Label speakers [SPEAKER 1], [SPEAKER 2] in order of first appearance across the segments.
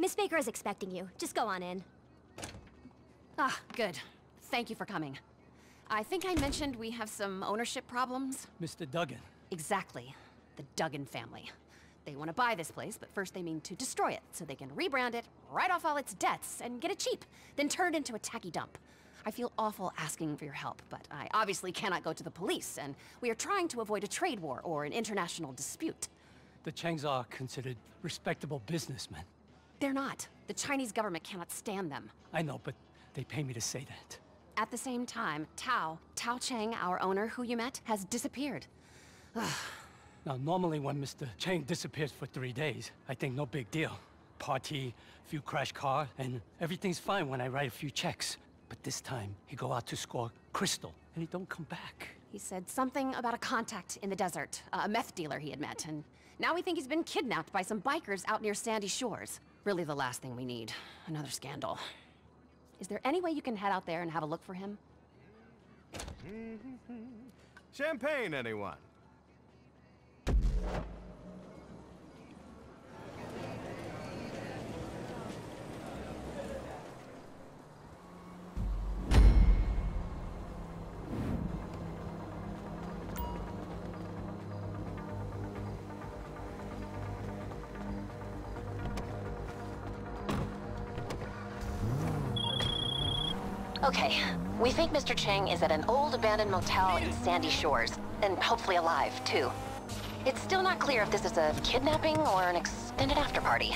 [SPEAKER 1] Miss Baker is expecting you. Just go on in.
[SPEAKER 2] Ah, good. Thank you for coming. I think I mentioned we have some ownership problems.
[SPEAKER 3] Mr. Duggan.
[SPEAKER 2] Exactly. The Duggan family. They want to buy this place, but first they mean to destroy it, so they can rebrand it, write off all its debts, and get it cheap, then turn it into a tacky dump. I feel awful asking for your help, but I obviously cannot go to the police, and we are trying to avoid a trade war or an international dispute.
[SPEAKER 3] The Chengs are considered respectable businessmen.
[SPEAKER 2] They're not. The Chinese government cannot stand them.
[SPEAKER 3] I know, but they pay me to say that.
[SPEAKER 2] At the same time, Tao, Tao Cheng, our owner who you met, has disappeared.
[SPEAKER 3] Now, normally when Mr. Cheng disappears for three days, I think no big deal. Party, few crash car, and everything's fine when I write a few checks. But this time, he go out to score crystal, and he don't come back.
[SPEAKER 2] He said something about a contact in the desert, a meth dealer he had met, and now we think he's been kidnapped by some bikers out near Sandy Shores. Really the last thing we need. Another scandal. Is there any way you can head out there and have a look for him?
[SPEAKER 4] Champagne, anyone?
[SPEAKER 2] Okay, we think Mr. Cheng is at an old abandoned motel in Sandy Shores, and hopefully alive, too. It's still not clear if this is a kidnapping or an extended after-party.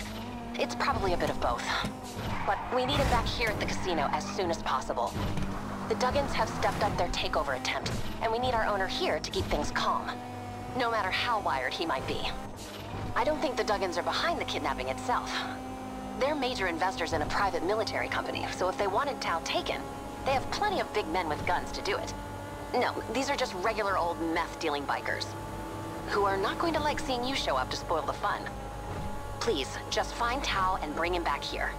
[SPEAKER 2] It's probably a bit of both. But we need him back here at the casino as soon as possible. The Duggans have stepped up their takeover attempt, and we need our owner here to keep things calm. No matter how wired he might be. I don't think the Duggans are behind the kidnapping itself. They're major investors in a private military company, so if they wanted Tao taken, they have plenty of big men with guns to do it. No, these are just regular old meth-dealing bikers. Who are not going to like seeing you show up to spoil the fun. Please, just find Tao and bring him back here.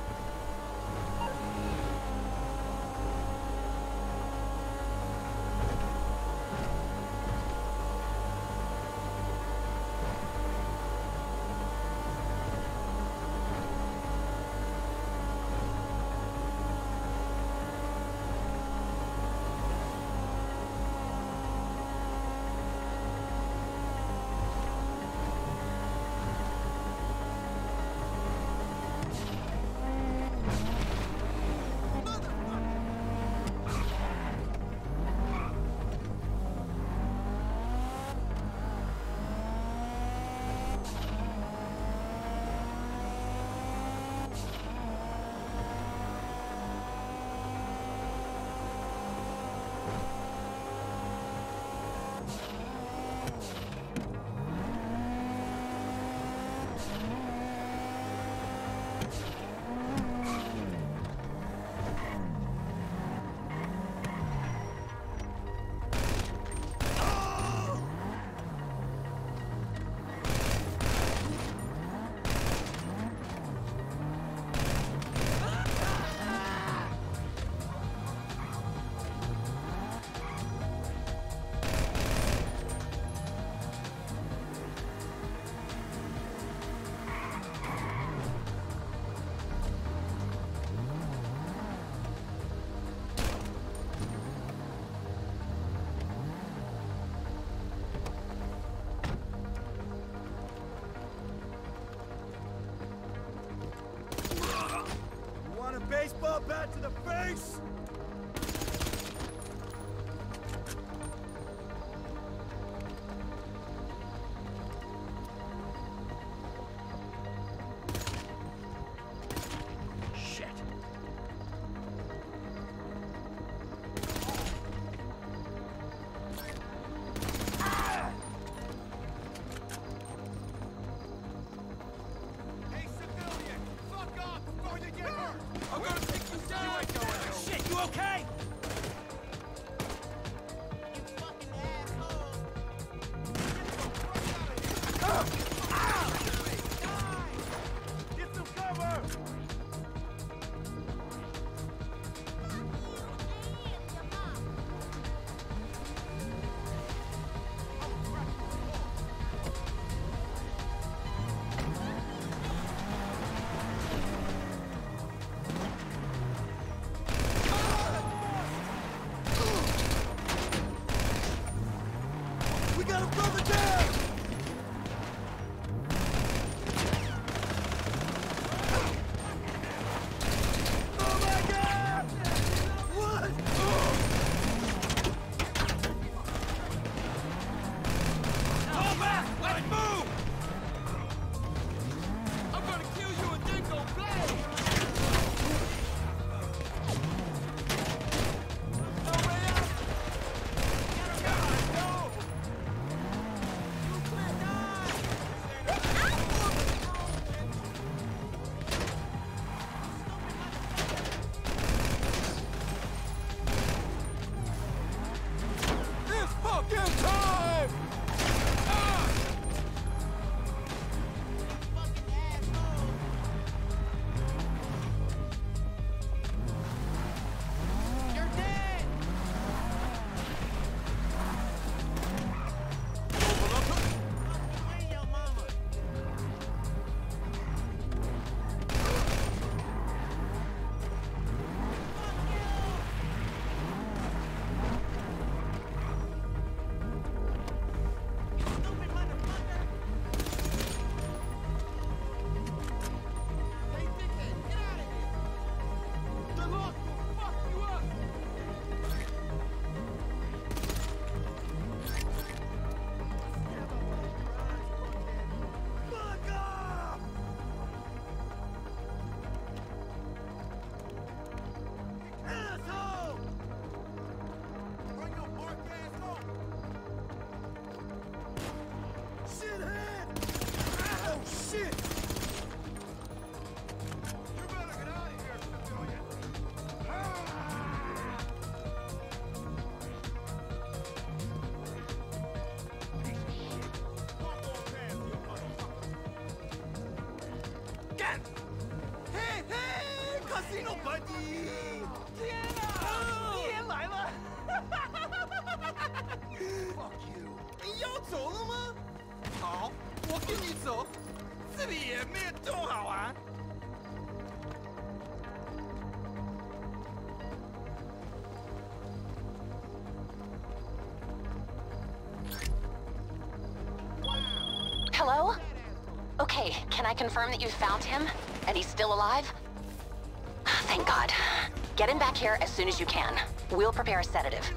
[SPEAKER 2] Confirm that you found him? And he's still alive? Thank God. Get him back here as soon as you can. We'll prepare a sedative.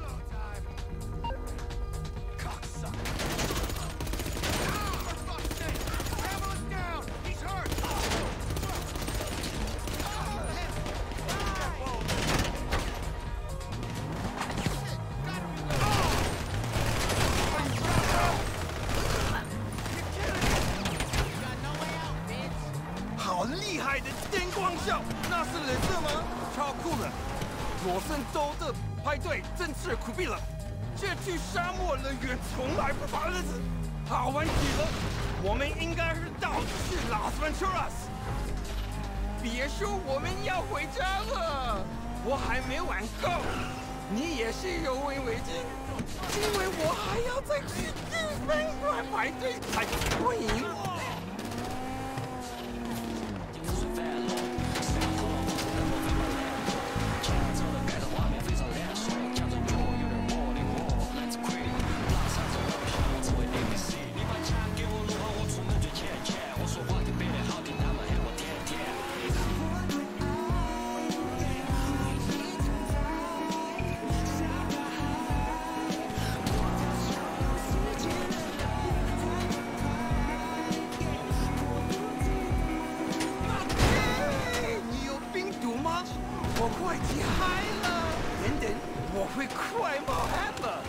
[SPEAKER 5] 会快冒汗了。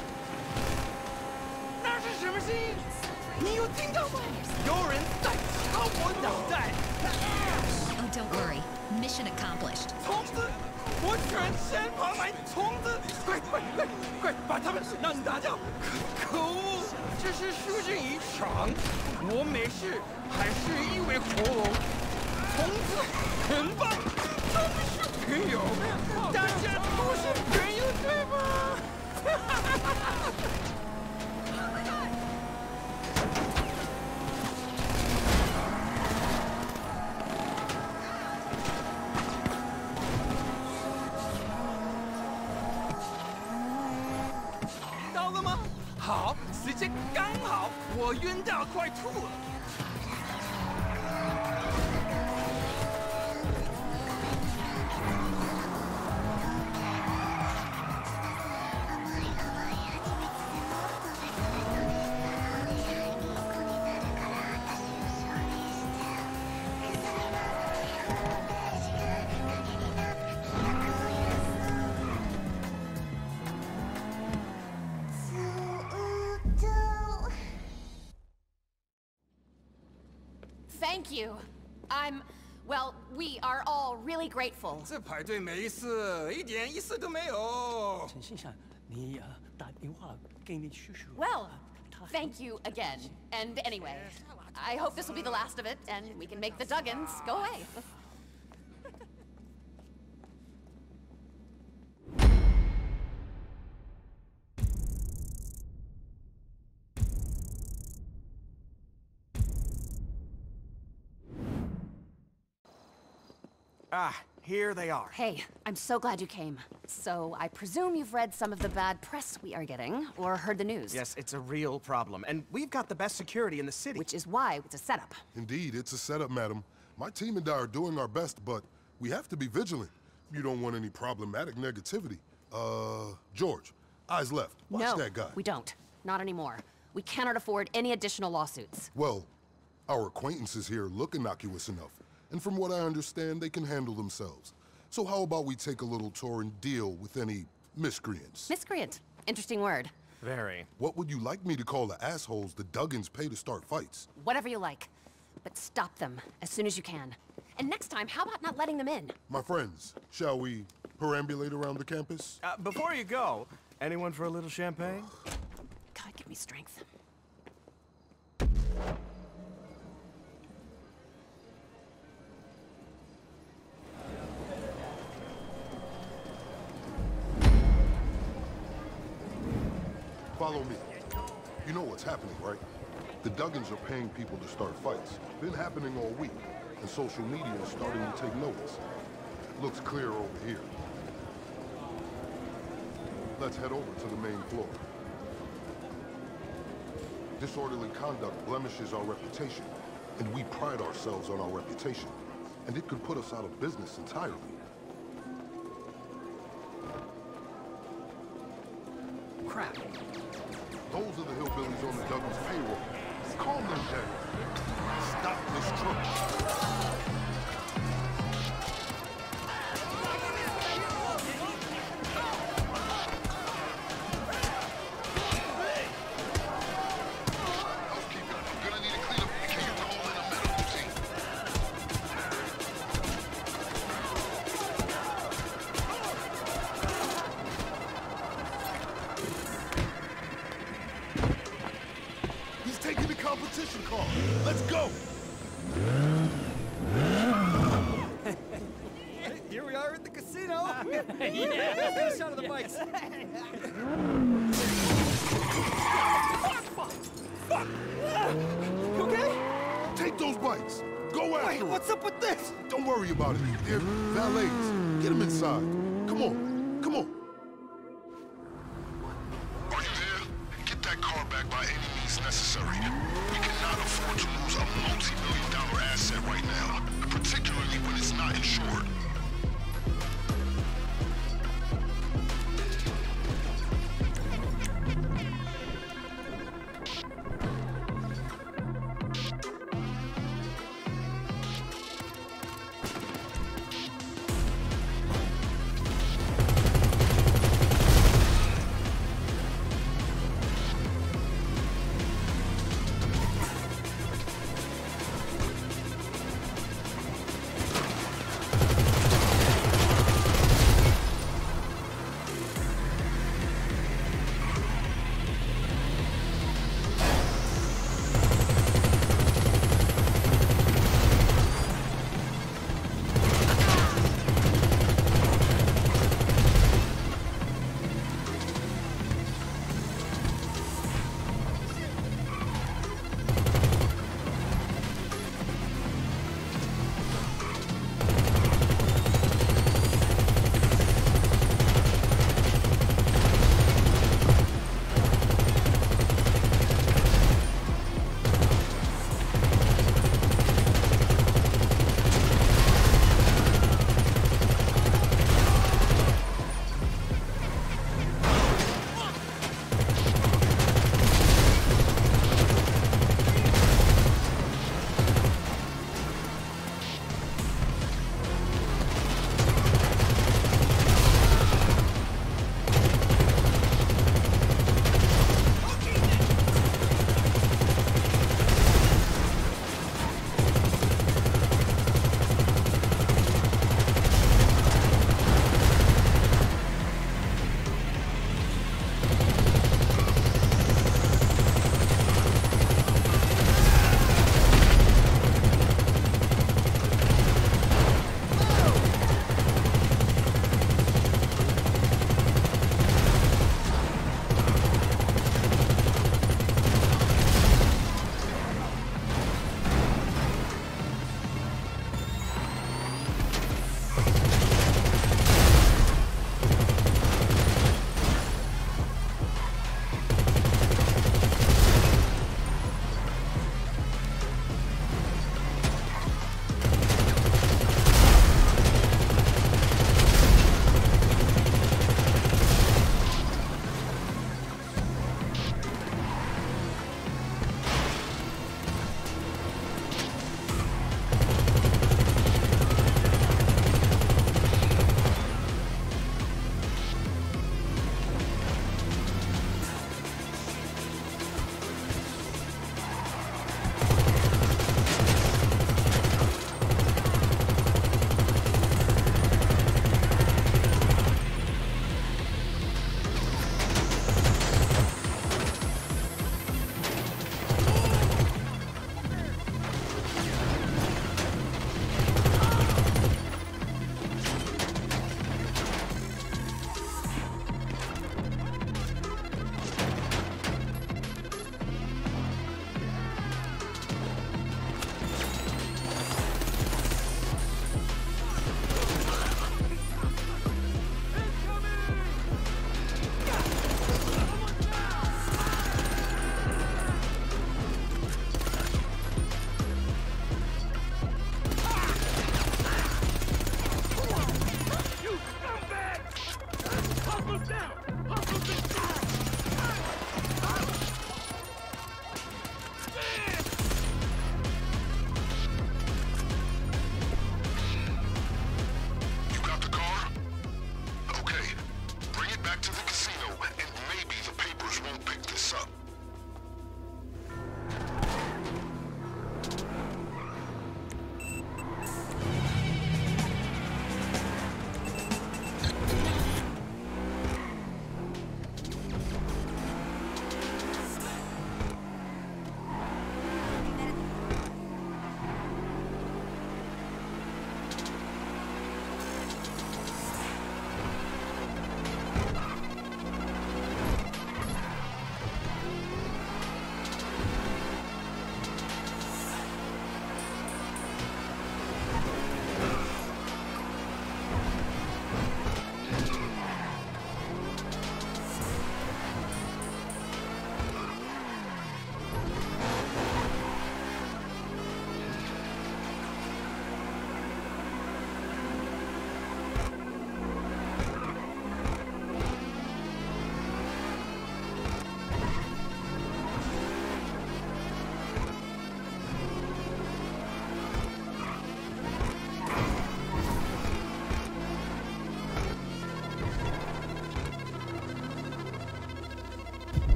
[SPEAKER 5] 那是什么声音？你有听到吗？有人在敲我脑袋
[SPEAKER 6] ！Oh, don't worry. Mission accomplished.
[SPEAKER 5] 虫子！我全身爬满虫子！快快快快，把他们让打掉！可可恶，这是输进一场，我没事，还是因为火龙。虫子很棒，都是朋友，大家都是朋友，对吧？到了吗？好，时间刚好，我晕到快吐了。
[SPEAKER 7] Thank you. I'm, well, we are all really grateful. Well, thank you again. And anyway, I hope this will be the last of it, and we can make the Duggans go away.
[SPEAKER 4] Ah, here they are.
[SPEAKER 7] Hey, I'm so glad you came. So, I presume you've read some of the bad press we are getting, or heard the news.
[SPEAKER 4] Yes, it's a real problem, and we've got the best security in the city.
[SPEAKER 7] Which is why it's a setup.
[SPEAKER 8] Indeed, it's a setup, madam. My team and I are doing our best, but we have to be vigilant. You don't want any problematic negativity. Uh, George, eyes left. Watch
[SPEAKER 7] no,
[SPEAKER 8] that guy.
[SPEAKER 7] we don't. Not anymore. We cannot afford any additional lawsuits.
[SPEAKER 8] Well, our acquaintances here look innocuous enough, and from what I understand, they can handle themselves. So how about we take a little tour and deal with any miscreants?
[SPEAKER 7] Miscreant. Interesting word.
[SPEAKER 4] Very.
[SPEAKER 8] What would you like me to call the assholes the Duggans pay to start fights?
[SPEAKER 7] Whatever you like. But stop them as soon as you can. And next time, how about not letting them in?
[SPEAKER 8] My friends, shall we perambulate around the campus?
[SPEAKER 4] Uh, before you go, anyone for a little champagne?
[SPEAKER 7] God, give me strength.
[SPEAKER 8] Happening, right? The Duggans are paying people to start fights. Been happening all week, and social media is starting to take notice. Looks clear over here. Let's head over to the main floor. Disorderly conduct blemishes our reputation, and we pride ourselves on our reputation. And it could put us out of business entirely.
[SPEAKER 9] Crap.
[SPEAKER 8] Those are the hillbillies on the Douglas payroll. Calm them down. Stop this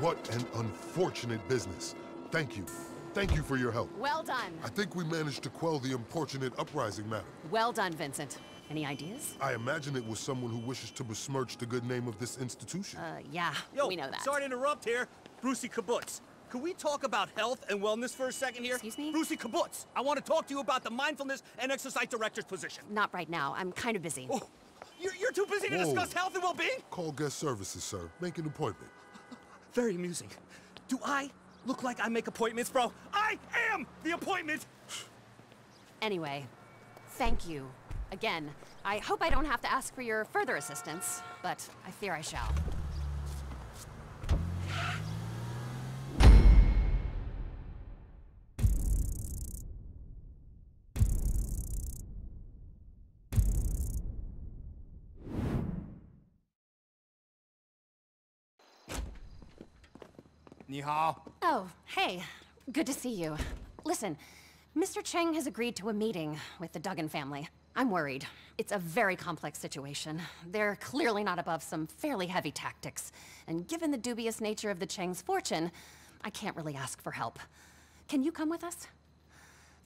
[SPEAKER 8] What an unfortunate business. Thank you. Thank you for your help.
[SPEAKER 7] Well done.
[SPEAKER 8] I think we managed to quell the unfortunate uprising matter.
[SPEAKER 7] Well done, Vincent. Any ideas?
[SPEAKER 8] I imagine it was someone who wishes to besmirch the good name of this institution.
[SPEAKER 7] Uh, yeah,
[SPEAKER 5] Yo,
[SPEAKER 7] we know that.
[SPEAKER 5] sorry to interrupt here. Brucie Kibbutz. Could we talk about health and wellness for a second here?
[SPEAKER 7] Excuse me?
[SPEAKER 5] Brucie Kibbutz. I want to talk to you about the mindfulness and exercise director's position.
[SPEAKER 7] Not right now. I'm kind of busy.
[SPEAKER 5] Oh, you're, you're too busy to discuss health and well-being?
[SPEAKER 8] Call guest services, sir. Make an appointment.
[SPEAKER 5] Very amusing. Do I look like I make appointments, bro? I am the appointment!
[SPEAKER 7] Anyway, thank you. Again, I hope I don't have to ask for your further assistance, but I fear I shall.
[SPEAKER 5] Ni hao.
[SPEAKER 7] Oh, hey. Good to see you. Listen, Mr. Cheng has agreed to a meeting with the Duggan family. I'm worried. It's a very complex situation. They're clearly not above some fairly heavy tactics. And given the dubious nature of the Cheng's fortune, I can't really ask for help. Can you come with us?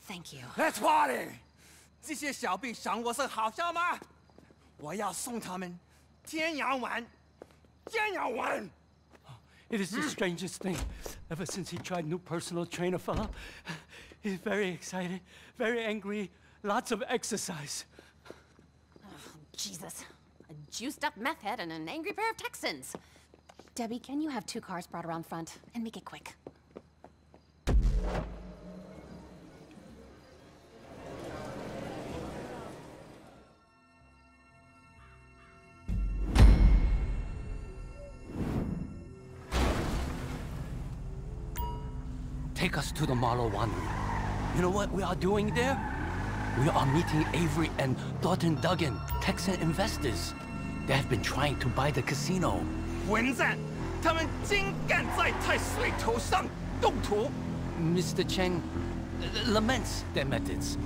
[SPEAKER 7] Thank you.
[SPEAKER 5] Let's party！这些小币赏我是好笑吗？我要送他们天涯玩，天涯玩。
[SPEAKER 3] it is the strangest thing. Ever since he tried new personal trainer fella, he's very excited, very angry, lots of exercise.
[SPEAKER 7] Oh, Jesus. A juiced up meth head and an angry pair of Texans. Debbie, can you have two cars brought around front? And make it quick.
[SPEAKER 3] us to the Marlowe Winery. You know what we are doing there? We are meeting Avery and Thornton Duggan, Texan investors. They have been trying to buy the casino. Mr. Cheng laments their methods.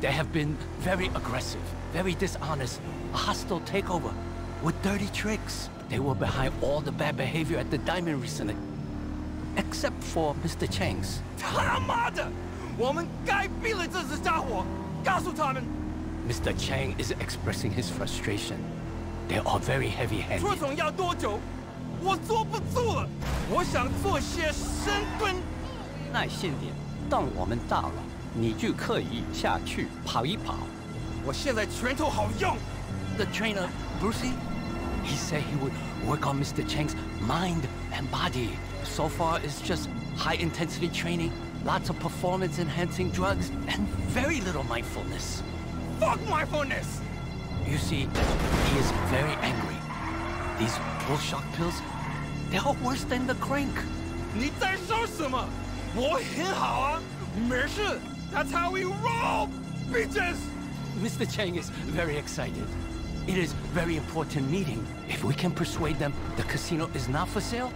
[SPEAKER 3] They have been very aggressive, very dishonest, a hostile takeover with dirty tricks. They were behind all the bad behavior at the Diamond recently except for Mr. Cheng's. Mr. Cheng is expressing his frustration. They are very heavy-handed.
[SPEAKER 5] 做总要多久？我坐不住了，我想做些深蹲。
[SPEAKER 10] 耐心点，当我们大了，你就可以下去跑一跑。
[SPEAKER 5] 我现在拳头好用。
[SPEAKER 3] The trainer, Brucie, he said he would work on Mr. Cheng's mind and body. So far, it's just high-intensity training, lots of performance-enhancing drugs, and very little mindfulness.
[SPEAKER 5] Fuck mindfulness!
[SPEAKER 3] You see, he is very angry. These bull shark pills, they are worse than the crank.
[SPEAKER 5] That's how we roll, bitches.
[SPEAKER 3] Mr. Cheng is very excited. It is very important meeting. If we can persuade them the casino is not for sale,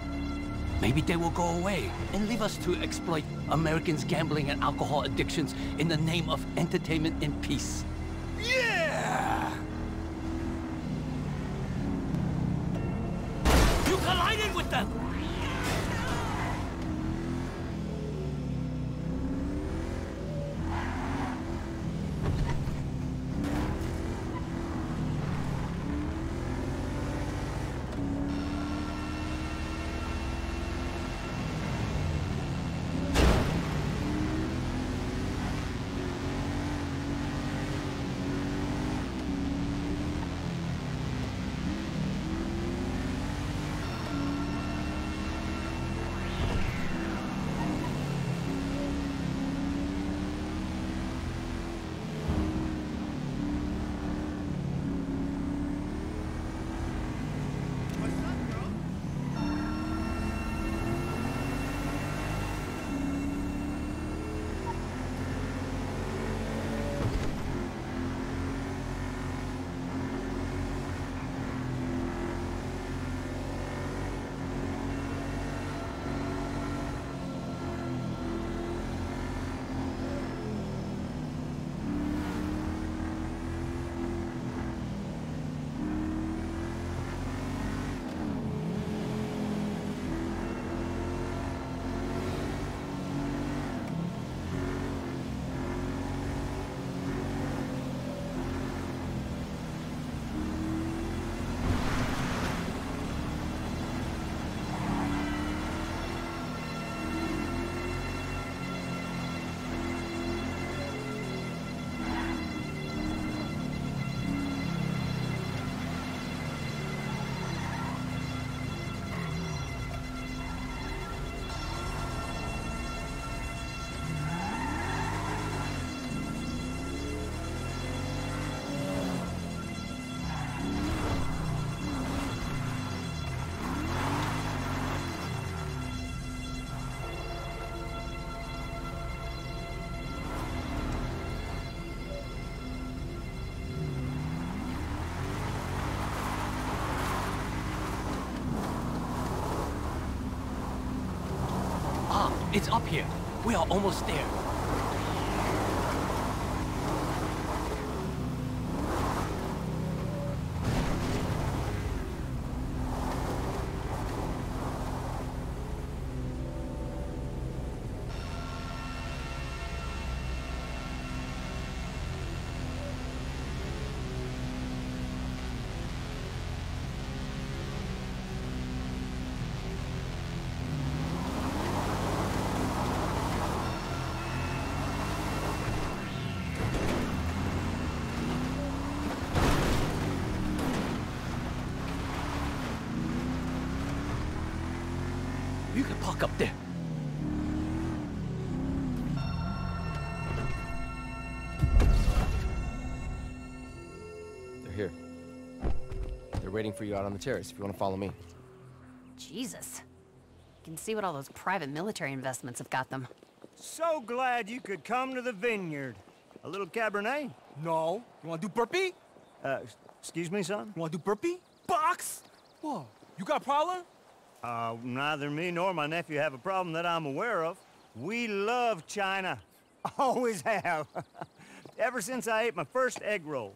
[SPEAKER 3] maybe they will go away and leave us to exploit Americans' gambling and alcohol addictions in the name of entertainment and peace.
[SPEAKER 5] Yeah.
[SPEAKER 3] It's up here. We are almost there. You up there.
[SPEAKER 11] They're here. They're waiting for you out on the terrace if you want to follow me.
[SPEAKER 7] Jesus. You can see what all those private military investments have got them.
[SPEAKER 12] So glad you could come to the vineyard. A little Cabernet?
[SPEAKER 5] No. You want to do burpee?
[SPEAKER 12] Uh, excuse me, son?
[SPEAKER 5] You want to do burpee? Box? Whoa. You got a problem?
[SPEAKER 12] Uh, neither me nor my nephew have a problem that I'm aware of. We love China. Always have. Ever since I ate my first egg roll.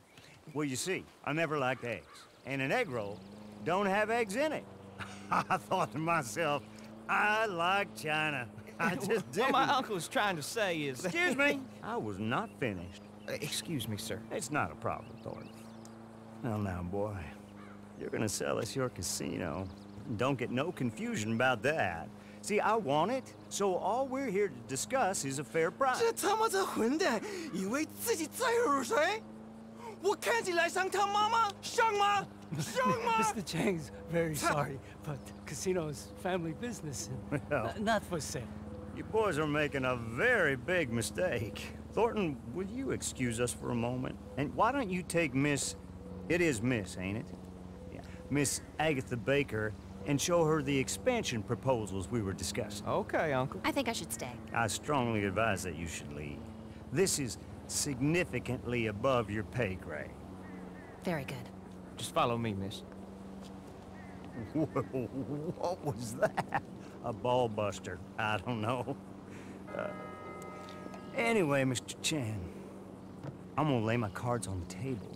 [SPEAKER 12] Well, you see, I never liked eggs. And an egg roll don't have eggs in it. I thought to myself, I like China. I just do.
[SPEAKER 5] What my uncle's trying to say is...
[SPEAKER 12] Excuse me. I was not finished.
[SPEAKER 11] Excuse me, sir.
[SPEAKER 12] It's not a problem, Thornton. Well, now, boy, you're gonna sell us your casino. Don't get no confusion about that. See, I want it, so all we're here to discuss is a fair price.
[SPEAKER 5] 这他妈的混蛋，以为自己在惹谁？我看起来像他妈吗？像吗？像吗
[SPEAKER 3] ？Mr. Cheng's very sorry, but casino's family business.
[SPEAKER 12] Well,
[SPEAKER 3] not for sale.
[SPEAKER 12] You boys are making a very big mistake. Thornton, will you excuse us for a moment? And why don't you take Miss... It is Miss, ain't it? Yeah. Miss Agatha Baker and show her the expansion proposals we were discussing.
[SPEAKER 11] Okay, Uncle.
[SPEAKER 7] I think I should stay.
[SPEAKER 12] I strongly advise that you should leave. This is significantly above your pay grade.
[SPEAKER 7] Very good.
[SPEAKER 11] Just follow me, miss.
[SPEAKER 12] what was that? A ball buster. I don't know. Uh, anyway, Mr. Chan, I'm gonna lay my cards on the table.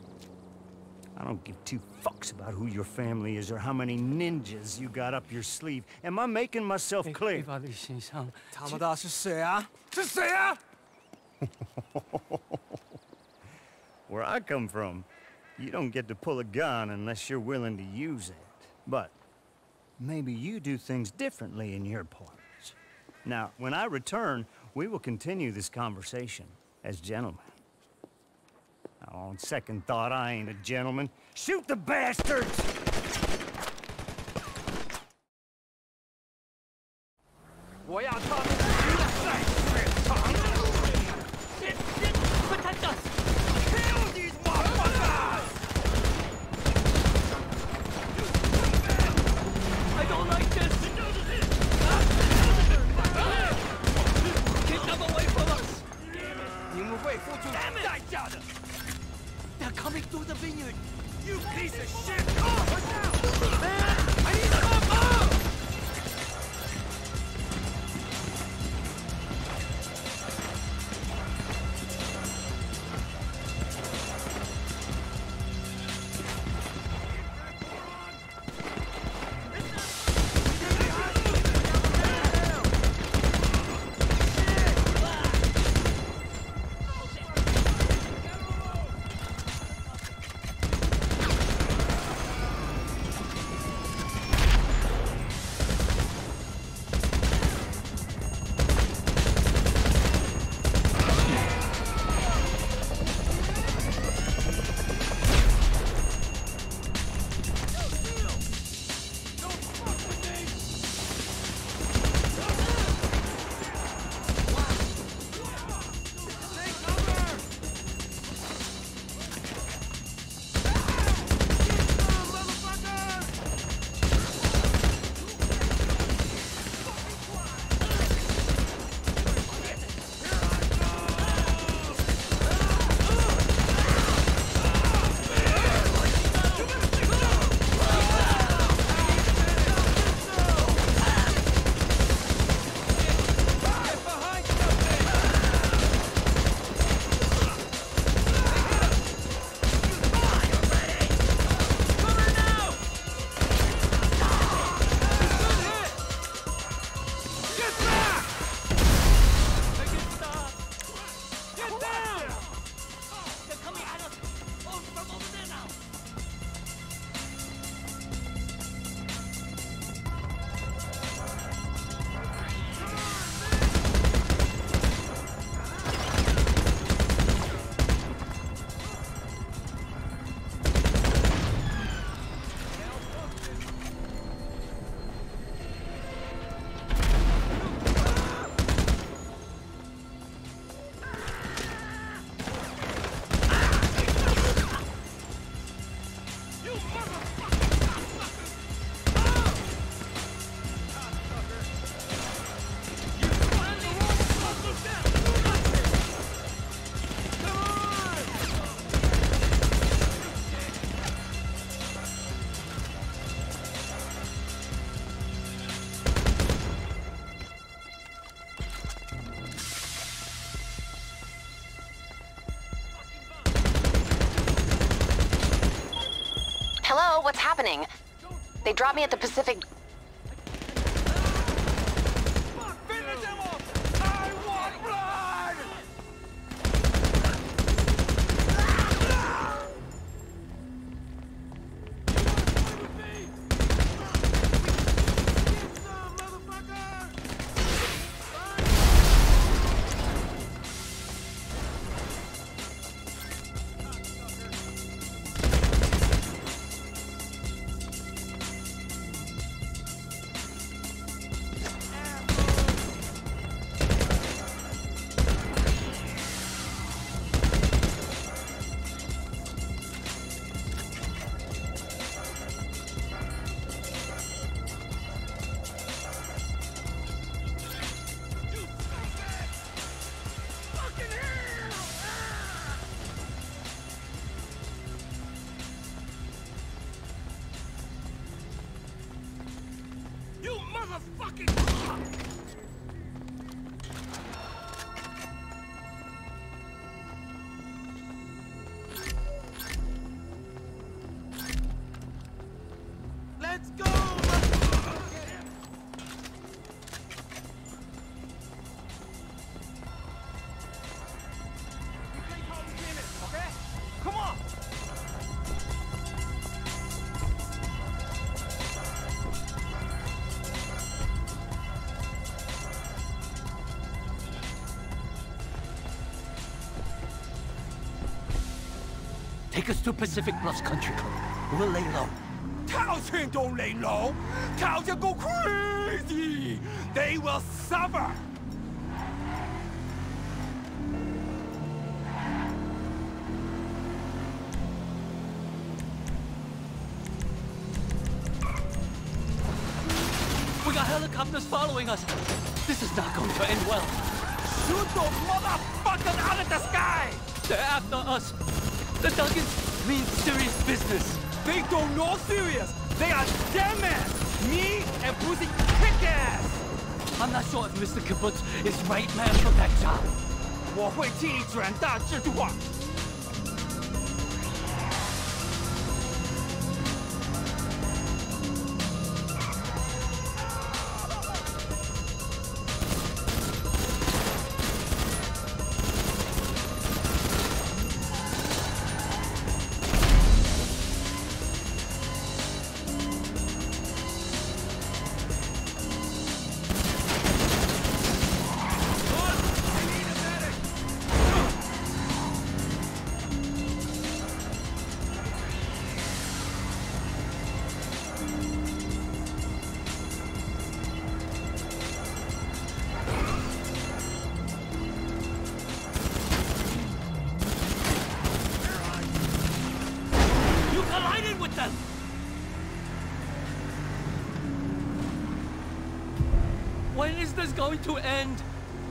[SPEAKER 12] I don't give two fucks about who your family is or how many ninjas you got up your sleeve. Am I making myself clear? Where I come from, you don't get to pull a gun unless you're willing to use it. But maybe you do things differently in your parts. Now, when I return, we will continue this conversation as gentlemen. On second thought, I ain't a gentleman. Shoot the bastards!
[SPEAKER 2] Happening? They dropped me at the Pacific
[SPEAKER 5] motherfucking... Let's
[SPEAKER 3] Take us to Pacific Bluffs Country Club. We'll lay low.
[SPEAKER 5] Tao Cheng don't lay low. Tao Cheng go crazy. They will suffer.
[SPEAKER 3] We got helicopters following us. This is not going to end well.
[SPEAKER 5] Shoot those motherfuckers out of the sky!
[SPEAKER 3] They're after us. The Duggans mean serious business.
[SPEAKER 5] They don't know serious. They are damn ass. Me and Brucie kick ass.
[SPEAKER 3] I'm not sure if Mr. Kibbutz is right man for that job.
[SPEAKER 5] 我会替你转大制度化。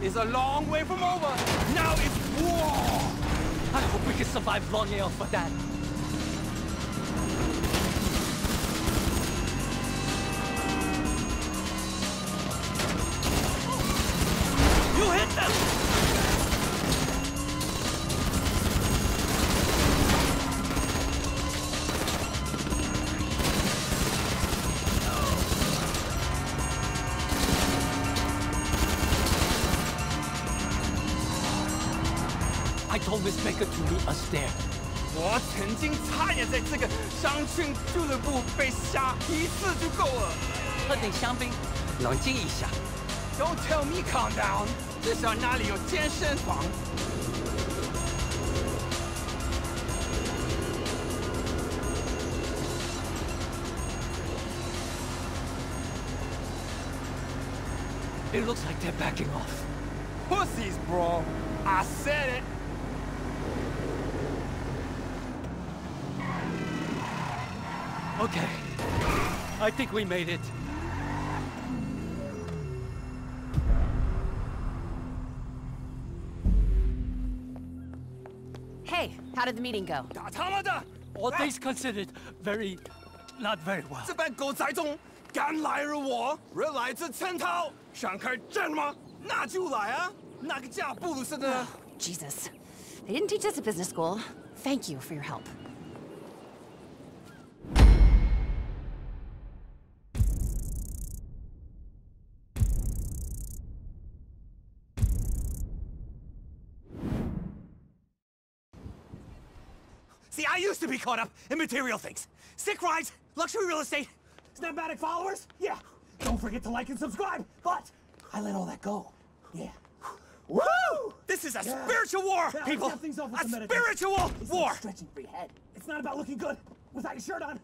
[SPEAKER 5] It's a long way from over. Now it's war.
[SPEAKER 3] I hope we can survive long enough for that.
[SPEAKER 5] 商圈俱乐部被杀一次就够了。
[SPEAKER 3] 喝点香槟，冷静一下。
[SPEAKER 5] Don't tell me calm down，至少那里有健身房。I
[SPEAKER 3] think we made it.
[SPEAKER 7] Hey, how did the meeting go?
[SPEAKER 5] 打他妈的！
[SPEAKER 3] All things considered, very, not very well.
[SPEAKER 5] 这班狗仔中敢来惹我，惹来自陈涛，想开战吗？那就来啊！那个叫布鲁斯的呢？
[SPEAKER 7] Jesus. They didn't teach us at business school. Thank you for your help.
[SPEAKER 13] Used to be caught up in material things. Sick rides, luxury real estate, snapmatic followers. Yeah. Don't forget to like and subscribe. But I let all that go. Yeah. Woo! This is a
[SPEAKER 14] Yeah.
[SPEAKER 13] spiritual war,
[SPEAKER 14] Yeah,
[SPEAKER 13] people.
[SPEAKER 14] let's cap things off with
[SPEAKER 13] A spiritual
[SPEAKER 14] It's
[SPEAKER 13] war.
[SPEAKER 14] Like stretching free head. It's not about looking good without your shirt on.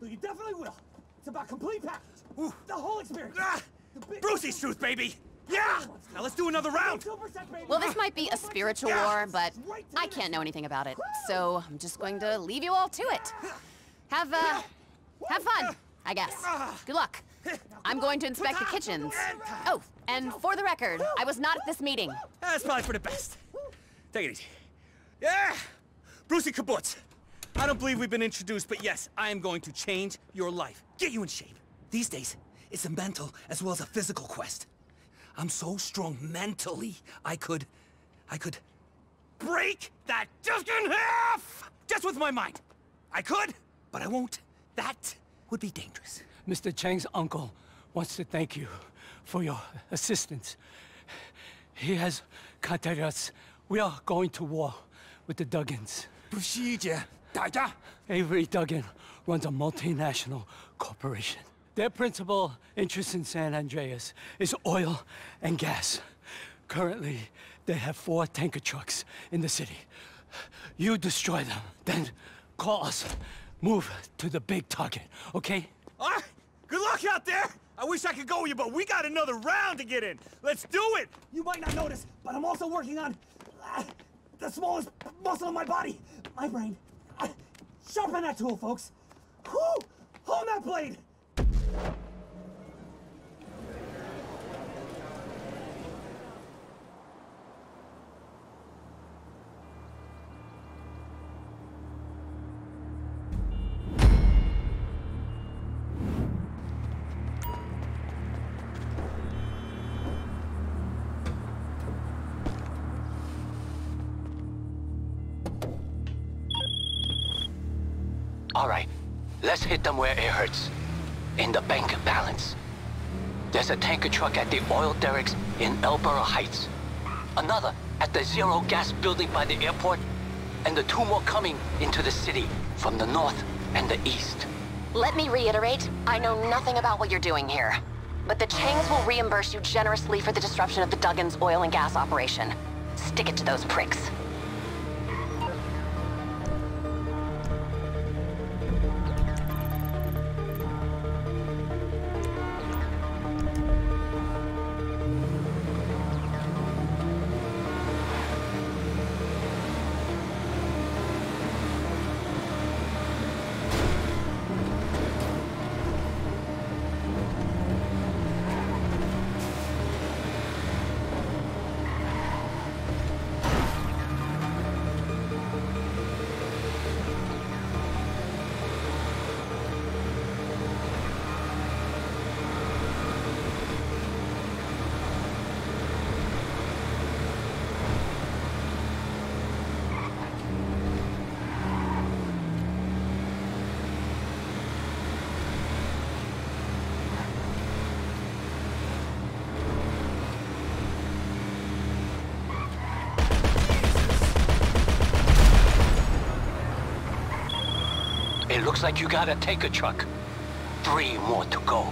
[SPEAKER 14] Though you definitely will. It's about complete package. Ooh. The whole experience.
[SPEAKER 13] Ah,
[SPEAKER 14] The
[SPEAKER 13] Brucie's truth, baby. Yeah. Now let's do another round.
[SPEAKER 7] Well, this might be a spiritual war, but I can't know anything about it. So I'm just going to leave you all to it. Have, uh, have fun, I guess. Good luck. I'm going to inspect the kitchens. Oh, and for the record, I was not at this meeting.
[SPEAKER 13] That's probably for the best. Take it easy. Yeah! Brucie Kibbutz. I don't believe we've been introduced, but yes, I am going to change your life. Get you in shape. These days, it's a mental as well as a physical quest. I'm so strong mentally, I could... I could... break that disc in half! Just with my mind. I could, but I won't. That would be dangerous.
[SPEAKER 3] Mr. Cheng's uncle wants to thank you for your assistance. He has contacted us. We are going to war with the
[SPEAKER 13] Duggans. Procedure, Dada.
[SPEAKER 3] Avery Duggan runs a multinational corporation. Their principal interest in San Andreas is oil and gas. Currently, they have four tanker trucks in the city. You destroy them, then call us. Move to the big target, okay?
[SPEAKER 13] All right, good luck out there. I wish I could go with you, but we got another round to get in. Let's do it.
[SPEAKER 14] You might not notice, but I'm also working on uh, the smallest muscle in my body, my brain. Uh, sharpen that tool, folks. Whew! Hold that blade!
[SPEAKER 15] All right, let's hit them where it hurts. In the bank balance. There's a tanker truck at the oil derricks in El Burro Heights. Another at the Xero Gas building by the airport. And the two more coming into the city from the north and the east.
[SPEAKER 2] Let me reiterate, I know nothing about what you're doing here. But the Chengs will reimburse you generously for the disruption of the Duggans oil and gas operation. Stick it to those pricks.
[SPEAKER 15] Looks like you got to take a truck. Three more to go.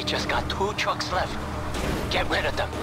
[SPEAKER 3] They just got two trucks left. Get rid of them.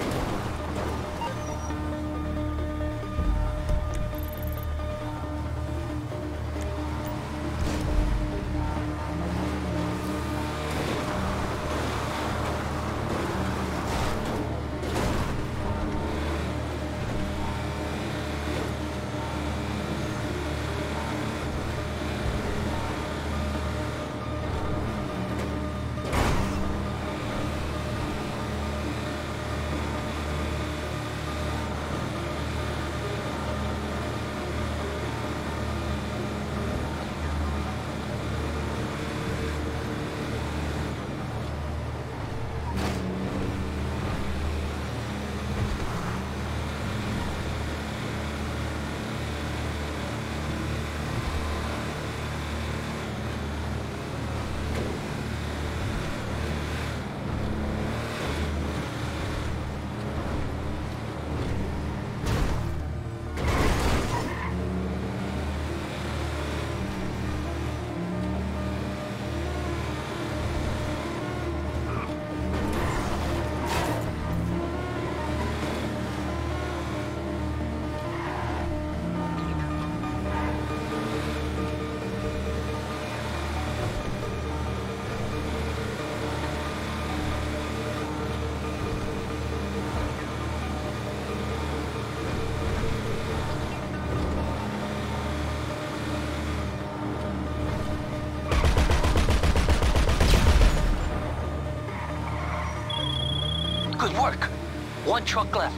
[SPEAKER 3] One truck left.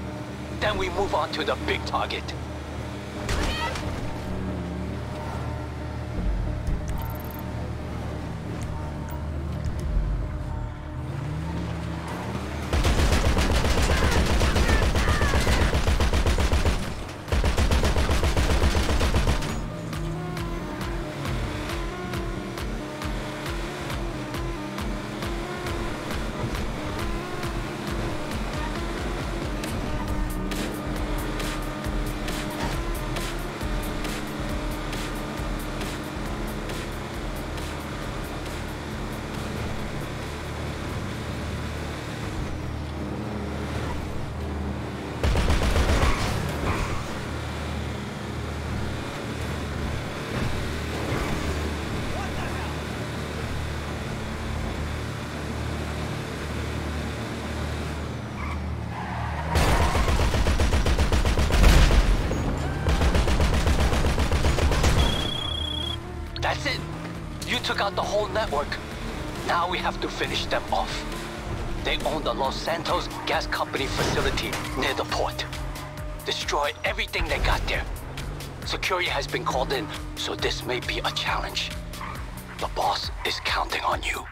[SPEAKER 3] Then we move on to the big target. Out the whole network. Now we have to finish them off. They own the Los Santos Gas Company facility near the port. Destroy everything they got there. Security has been called in, so this may be a challenge. The boss is counting on you.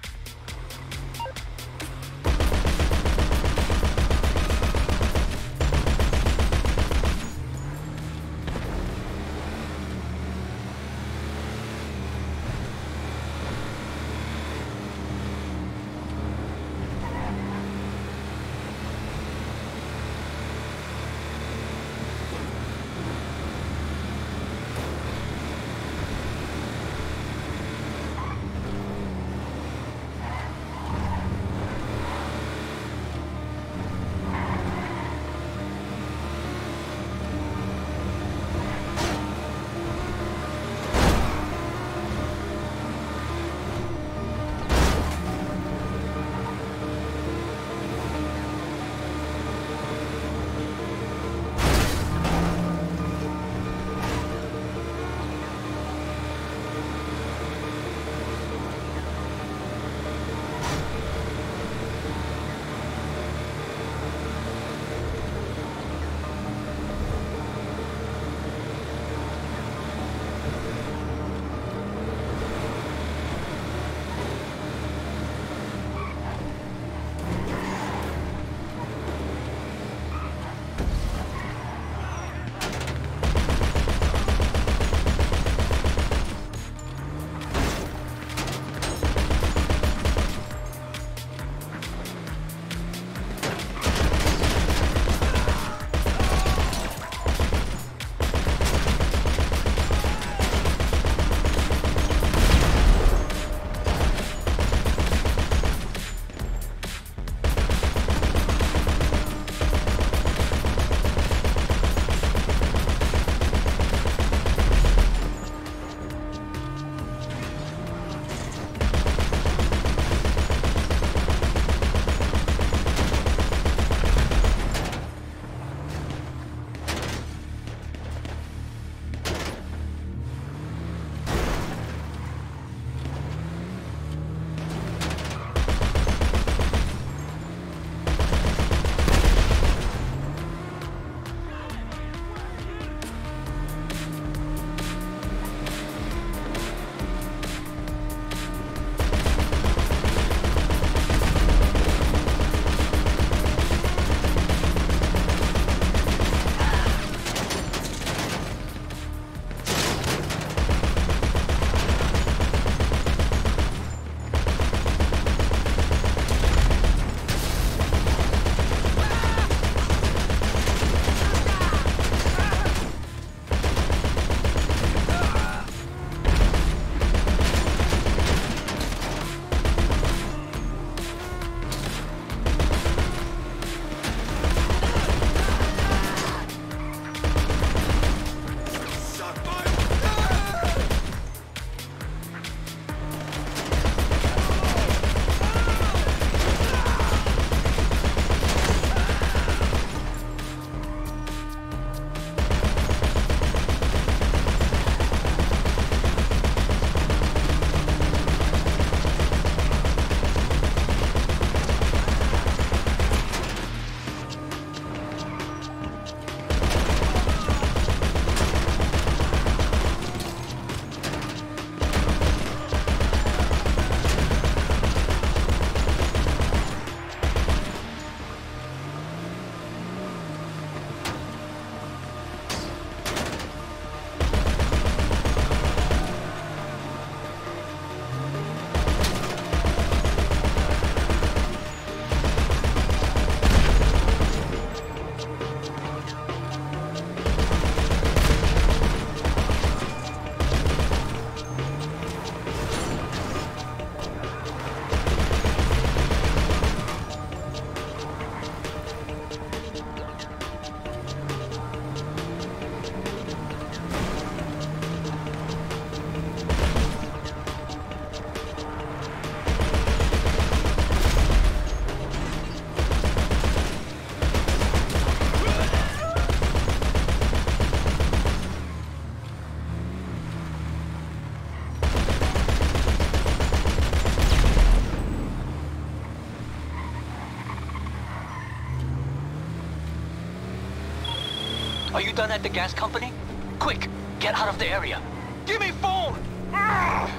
[SPEAKER 10] Are you done at the gas company? Quick, get out of the area.
[SPEAKER 5] Give me phone! Ah!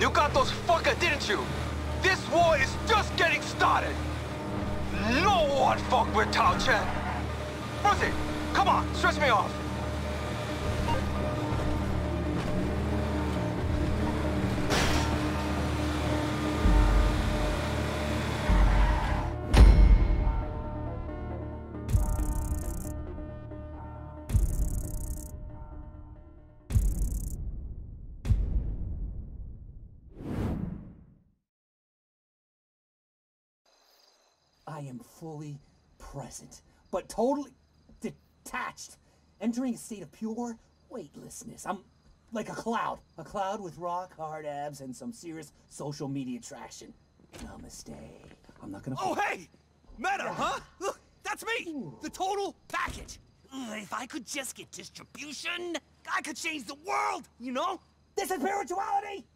[SPEAKER 5] You got those fucker, didn't you? This war is just getting started. No one fuck with Tao Cheng. Brucie, come on, stretch me off.
[SPEAKER 14] Present, but totally detached, entering a state of pure weightlessness. I'm like a cloud, a cloud with rock hard abs and some serious social media traction. Namaste. I'm not gonna.
[SPEAKER 5] Oh, hey! Meta, huh? Look, that's me! The total package! Ugh, if I could just get distribution, I could change the world, you know?
[SPEAKER 14] This is spirituality!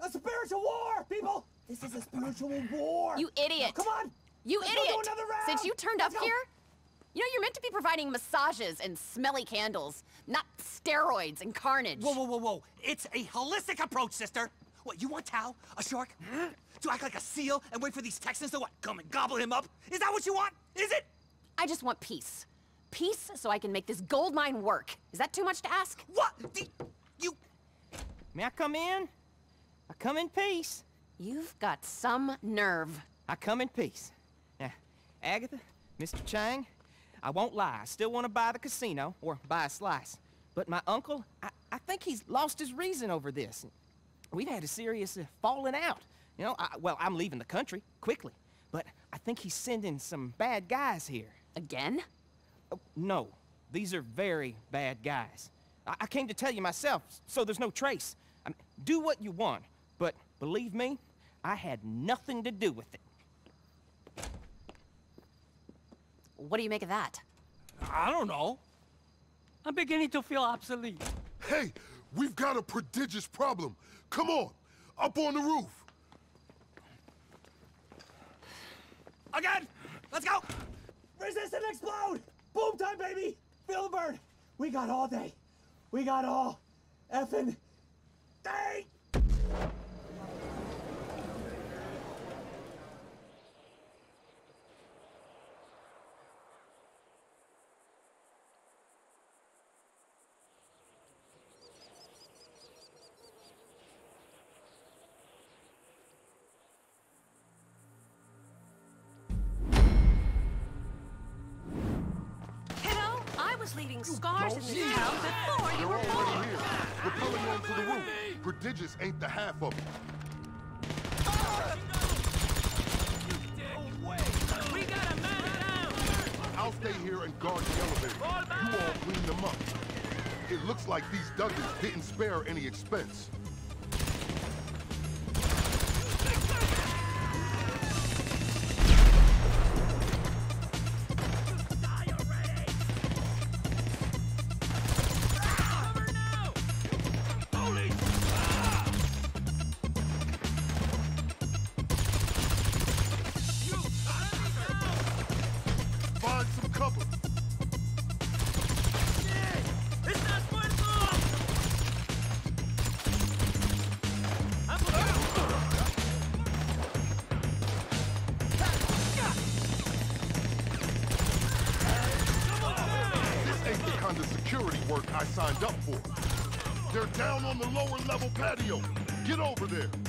[SPEAKER 14] A spiritual war, people! This is a spiritual war!
[SPEAKER 7] You idiot!
[SPEAKER 14] Now, come on!
[SPEAKER 7] You
[SPEAKER 14] Let's go
[SPEAKER 7] idiot!
[SPEAKER 14] do another round!
[SPEAKER 7] Since you turned
[SPEAKER 14] Let's
[SPEAKER 7] up
[SPEAKER 14] go.
[SPEAKER 7] here, you know, you're meant to be providing massages and smelly candles, not steroids and carnage.
[SPEAKER 5] Whoa, whoa, whoa, whoa. It's a holistic approach, sister. What, you want Tao, a shark, to act like a seal and wait for these Texans to what, come and gobble him up? Is that what you want? Is it?
[SPEAKER 7] I just want peace. Peace so I can make this gold mine work. Is that too much to ask?
[SPEAKER 5] What? The, you...
[SPEAKER 16] May I come in? I come in peace.
[SPEAKER 7] You've got some nerve.
[SPEAKER 16] I come in peace. Now, Agatha, Mr. Cheng, I won't lie. I still want to buy the casino, or buy a slice. But my uncle, I, I think he's lost his reason over this. We've had a serious uh, falling out. You know, I, well, I'm leaving the country, quickly. But I think he's sending some bad guys here.
[SPEAKER 7] Again?
[SPEAKER 16] Oh, no. These are very bad guys. I, I came to tell you myself, so there's no trace. I mean, do what you want, but believe me, I had nothing to do with it.
[SPEAKER 7] What do you make of that?
[SPEAKER 3] I don't know. I'm beginning to feel obsolete.
[SPEAKER 8] Hey, we've got a prodigious problem. Come on, up on the roof.
[SPEAKER 14] Again! Let's go! Resist and explode! Boom time, baby! Feel the burn! We got all day. We got all effing day!
[SPEAKER 8] Spare any expense. Security work I signed up for. They're down on the lower level patio. Get over there.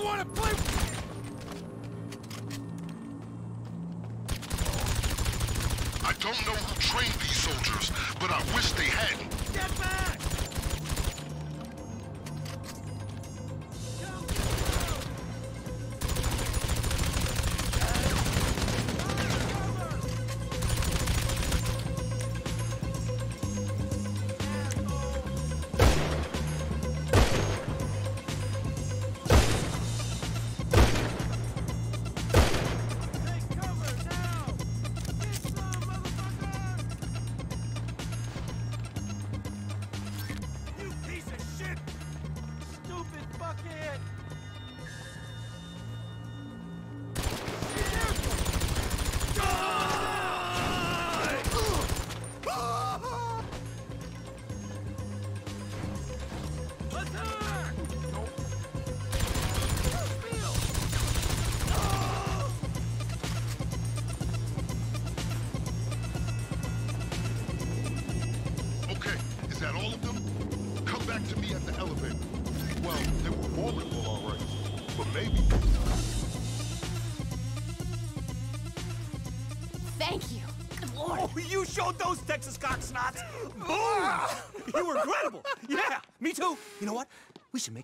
[SPEAKER 5] You wanna play?
[SPEAKER 8] I don't know who trained these soldiers, but I wish they hadn't.
[SPEAKER 5] Get back!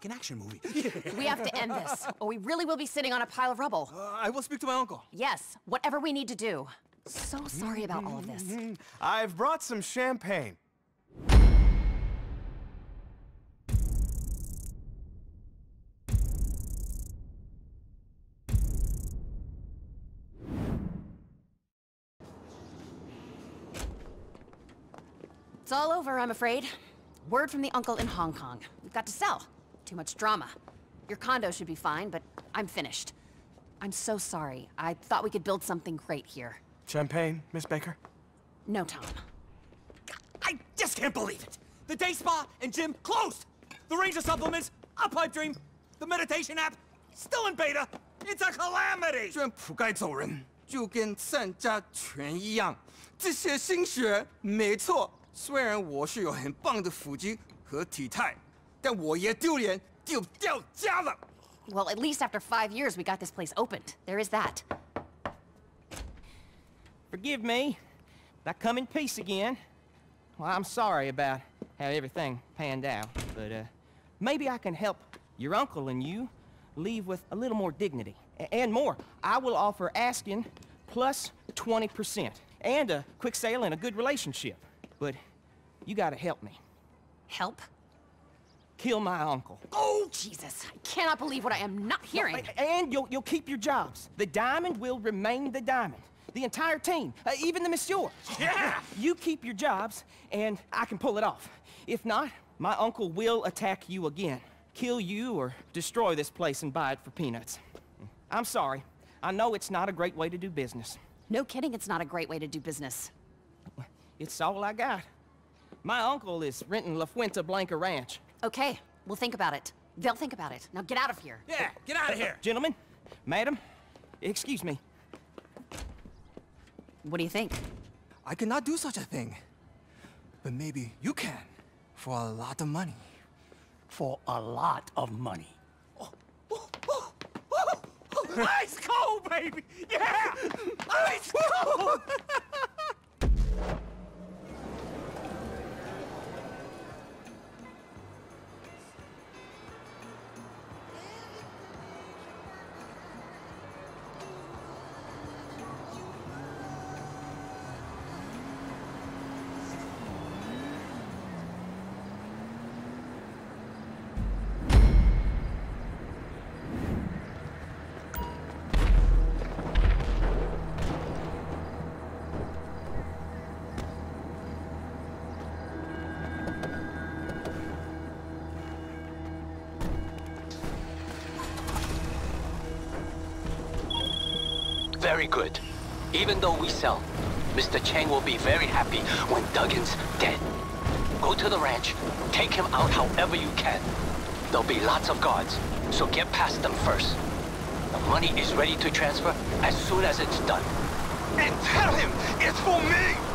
[SPEAKER 5] An action movie.
[SPEAKER 7] We have to end this, or we really will be sitting on a pile of rubble.
[SPEAKER 5] Uh, I will speak to my uncle.
[SPEAKER 7] Yes, whatever we need to do. So sorry about all of this.
[SPEAKER 4] I've brought some champagne.
[SPEAKER 7] It's all over, I'm afraid. Word from the uncle in Hong Kong. We've got to sell. Too much drama. Your condo should be fine, but I'm finished. I'm so sorry. I thought we could build something great here.
[SPEAKER 4] Champagne, Miss Baker?
[SPEAKER 7] No, Tom.
[SPEAKER 5] I just can't believe it! The day spa and gym closed! The Ranger supplements, a pipe dream, the meditation app, still in beta! It's a calamity! 宣普该走人，就跟散家全一样。这些心血，没错。虽然我是有很棒的腹肌和体态， 但我也丢脸丢掉家了。
[SPEAKER 7] Well, at least after five years, we got this place opened. There is that.
[SPEAKER 16] Forgive me. I come in peace again. Well, I'm sorry about how everything panned out, but uh, maybe I can help your uncle and you leave with a little more dignity. A- and more. I will offer asking plus 20%, and a quick sale and a good relationship. But you gotta help me.
[SPEAKER 7] Help?
[SPEAKER 16] Kill my uncle.
[SPEAKER 7] Oh, Jesus. I cannot believe what I am not hearing.
[SPEAKER 16] A- And you'll, you'll keep your jobs. The diamond will remain the diamond. The entire team, uh, even the monsieur.
[SPEAKER 5] Yeah!
[SPEAKER 16] You keep your jobs, and I can pull it off. If not, my uncle will attack you again. Kill you or destroy this place and buy it for peanuts. I'm sorry. I know it's not a great way to do business.
[SPEAKER 7] No kidding, it's not a great way to do business.
[SPEAKER 16] It's all I got. My uncle is renting La Fuente Blanca Ranch.
[SPEAKER 7] Okay, we'll think about it. They'll think about it. Now get out of here.
[SPEAKER 5] Yeah, get out of here!
[SPEAKER 16] Gentlemen, madam, excuse me.
[SPEAKER 7] What do you think?
[SPEAKER 5] I cannot do such a thing. But maybe you can. For a lot of money.
[SPEAKER 3] For a lot of money.
[SPEAKER 5] Ice cold, baby! Yeah! Ice cold!
[SPEAKER 10] Even we sell, Mr. Cheng will be very happy when Duggan's dead. Go to the ranch, take him out however you can. There'll be lots of guards, so get past them first. The money is ready to transfer as soon as it's done.
[SPEAKER 5] And tell him it's for me!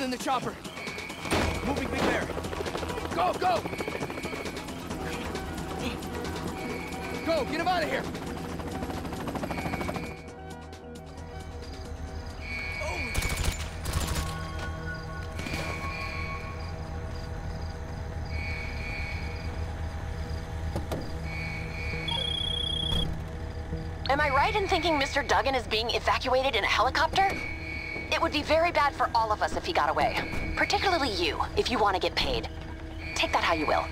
[SPEAKER 16] Called in the chopper. Moving Big Bear. Go, go! Go, get him out of here!
[SPEAKER 2] Am I right in thinking Mr. Duggan is being evacuated in a helicopter? Would be very bad for all of us if he got away. Particularly you, if you want to get paid. Take that how you will.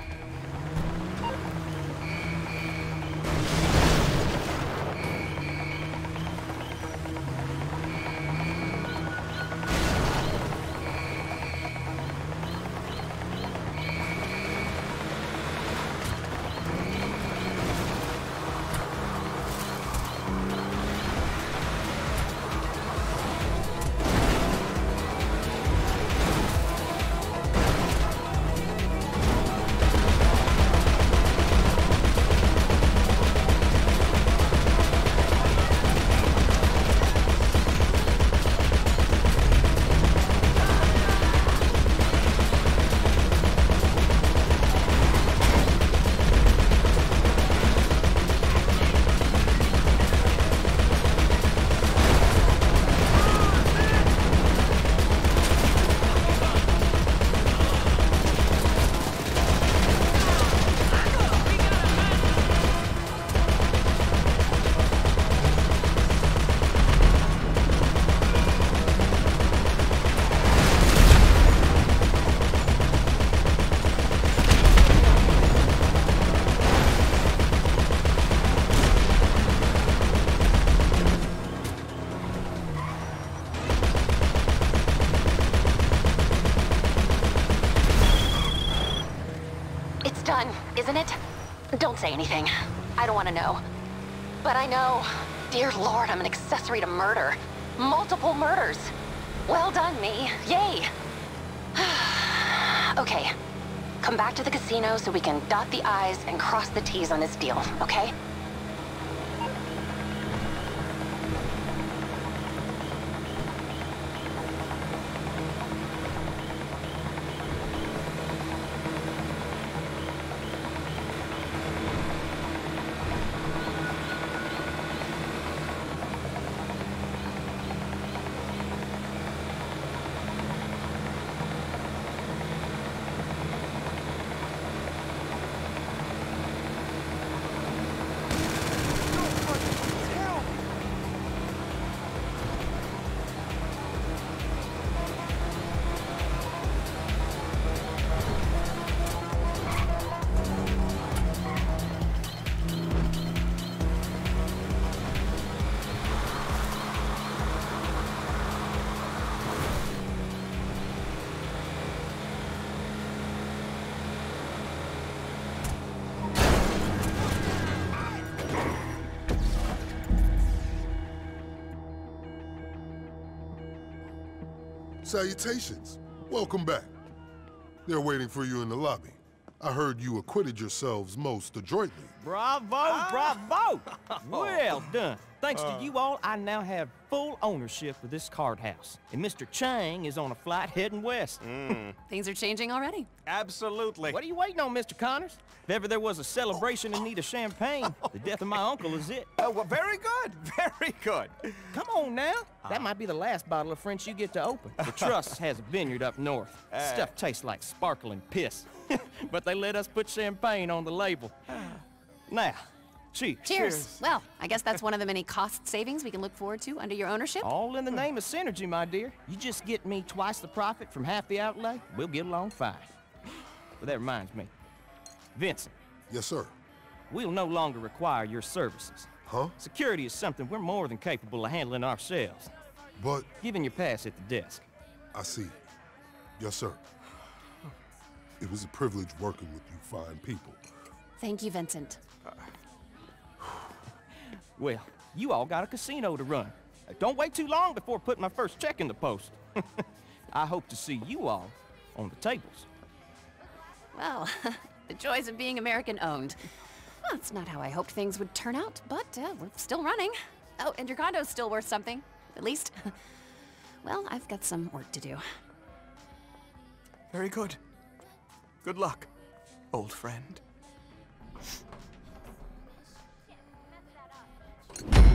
[SPEAKER 2] Say anything. I don't want to know. But I know. Dear Lord, I'm an accessory to murder. Multiple murders. Well done, me. Yay. okay. Come back to the casino so we can dot the I's and cross the T's on this deal, okay?
[SPEAKER 8] Salutations. Welcome back. They're waiting for you in the lobby. I heard you acquitted yourselves most adroitly.
[SPEAKER 16] Bravo, ah. bravo! well done. Thanks
[SPEAKER 12] Uh.
[SPEAKER 16] to you all, I now have full ownership of this card house. And Mr. Cheng is on a flight heading west. Mm.
[SPEAKER 7] Things are changing already.
[SPEAKER 5] Absolutely.
[SPEAKER 16] What are you waiting on, Mr. Connors? If ever there was a celebration in need of champagne, the death of my uncle is it.
[SPEAKER 5] Oh, well, very good. Very good.
[SPEAKER 16] Come on now. Ah. That might be the last bottle of French you get to open. The Trust has a vineyard up north. Eh. Stuff tastes like sparkling piss. but they let us put champagne on the label. Ah. Now, cheers.
[SPEAKER 7] Cheers. Well, I guess that's one of the many cost savings we can look forward to under your ownership.
[SPEAKER 16] All in the name of synergy, my dear. You just get me twice the profit from half the outlay, we'll get along fine. But that reminds me. Vincent.
[SPEAKER 8] Yes, sir.
[SPEAKER 16] We'll no longer require your services.
[SPEAKER 8] Huh?
[SPEAKER 16] Security is something we're more than capable of handling ourselves.
[SPEAKER 8] But...
[SPEAKER 16] Given your pass at the desk.
[SPEAKER 8] I see. Yes, sir. It was a privilege working with you fine people.
[SPEAKER 7] Thank you, Vincent.
[SPEAKER 16] Uh, Well, you all got a casino to run. Uh, Don't wait too long before putting my first check in the post. I hope to see you all on the tables.
[SPEAKER 7] Well, the joys of being American owned. Well, that's not how I hoped things would turn out, but uh, we're still running. Oh, and your condo's still worth something. At least. well, I've got some work to do.
[SPEAKER 5] Very good. Good luck, old friend. you